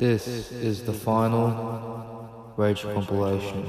This is the final Rage compilation.